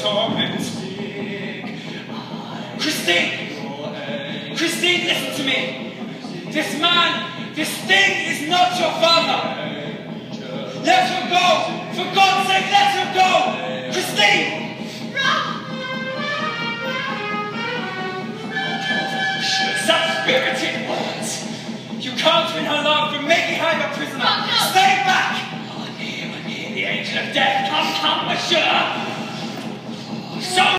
talk and speak. Christine! Christine, listen to me. This man, this thing is not your father. Let him go. For God's sake, let him go. Christine! Stop, spirited words. You can't win her love from making her a prisoner. Stay back! I hear, I hear the angel of death. Come, come, monsieur. So